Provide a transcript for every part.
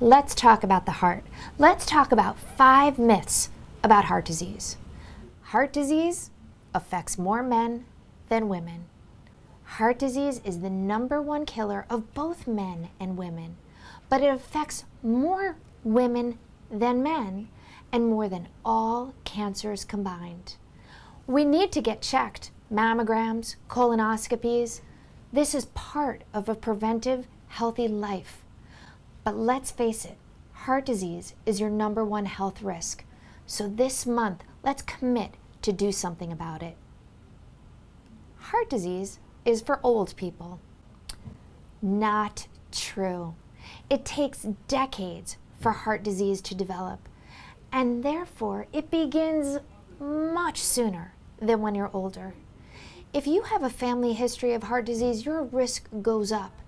Let's talk about the heart. Let's talk about five myths about heart disease. Heart disease affects more men than women. Heart disease is the number one killer of both men and women, but it affects more women than men and more than all cancers combined. We need to get checked mammograms, colonoscopies. This is part of a preventive, healthy life. But let's face it, heart disease is your number one health risk. So this month, let's commit to do something about it. Heart disease is for old people. Not true. It takes decades for heart disease to develop, and therefore it begins much sooner than when you're older. If you have a family history of heart disease, your risk goes up.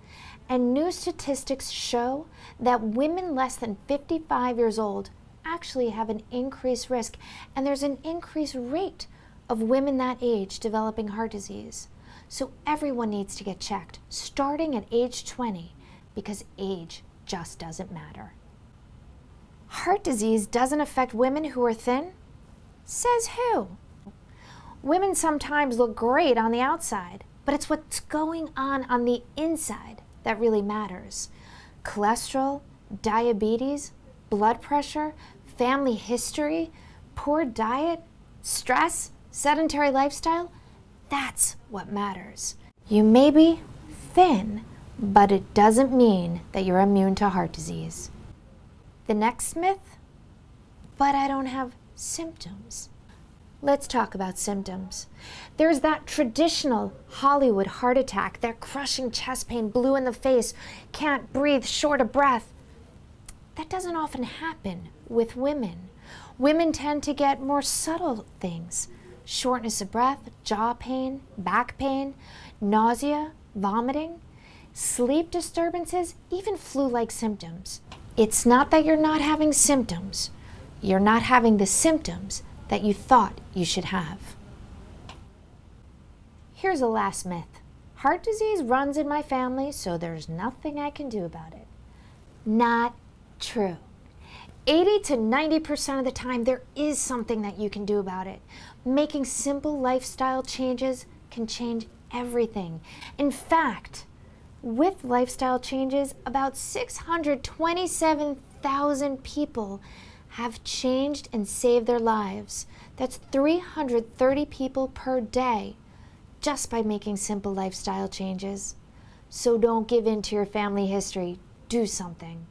And new statistics show that women less than 55 years old actually have an increased risk, and there's an increased rate of women that age developing heart disease. So everyone needs to get checked, starting at age 20, because age just doesn't matter. Heart disease doesn't affect women who are thin? Says who? Women sometimes look great on the outside, but it's what's going on on the inside that really matters. Cholesterol, diabetes, blood pressure, family history, poor diet, stress, sedentary lifestyle, that's what matters. You may be thin, but it doesn't mean that you're immune to heart disease. The next myth, but I don't have symptoms. Let's talk about symptoms. There's that traditional Hollywood heart attack, that crushing chest pain, blue in the face, can't breathe, short of breath. That doesn't often happen with women. Women tend to get more subtle things shortness of breath, jaw pain, back pain, nausea, vomiting, sleep disturbances, even flu like symptoms. It's not that you're not having symptoms, you're not having the symptoms that you thought you should have. Here's a last myth. Heart disease runs in my family, so there's nothing I can do about it. Not true. 80 to 90% of the time, there is something that you can do about it. Making simple lifestyle changes can change everything. In fact, with lifestyle changes, about 627,000 people have changed and saved their lives. That's 330 people per day just by making simple lifestyle changes. So don't give in to your family history. Do something.